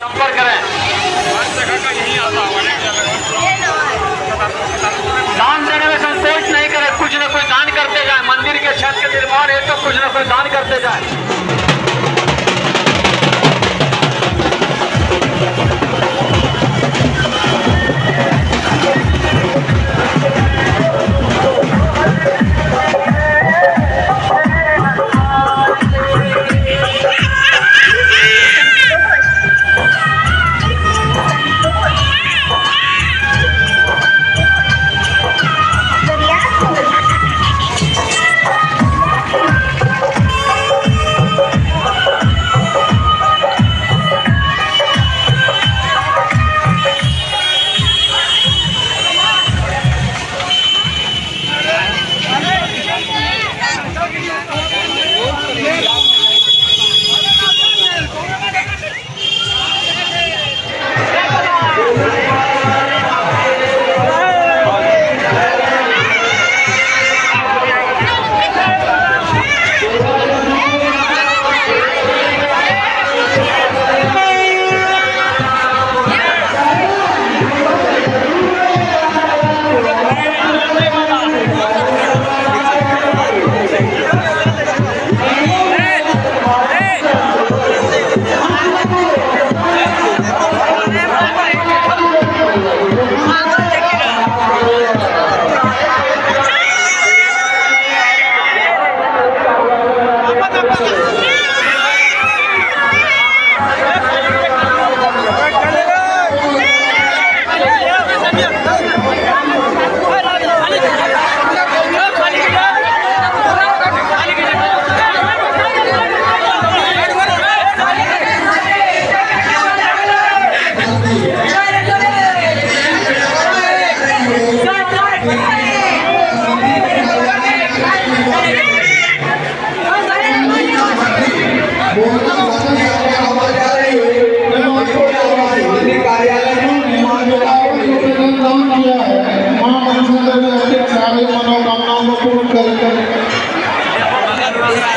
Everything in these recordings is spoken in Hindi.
संपर्क करें। दान देने में संकोच नहीं करें, कुछ न कुछ दान करते जाए। मंदिर के छत के निर्माण है तो कुछ न कुछ दान करते जाए।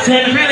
सेल्फी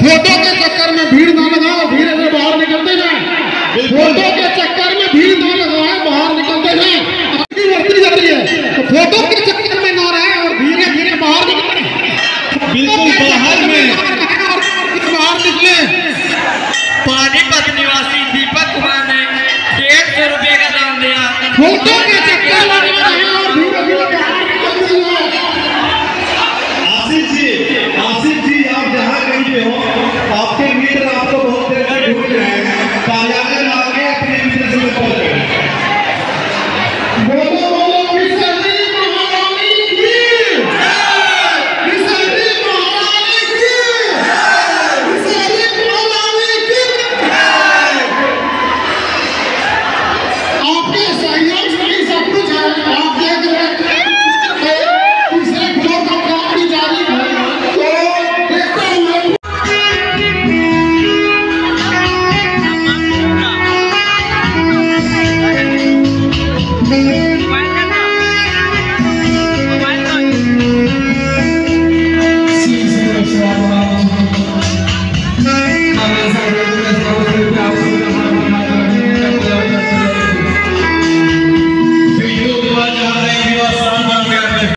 फ़ोटो के चक्कर में भीड़ ना लगाओ भीड़ अगर बाहर निकलते जाए। फ़ोटो के चक्कर में भीड़ ना लगाए बाहर निकलते जाए। अपनी बढ़ती जाती है तो फ़ोटो के चक्कर में ना रहे और धीरे धीरे बाहर निकले। बाहर में बाहर निकले।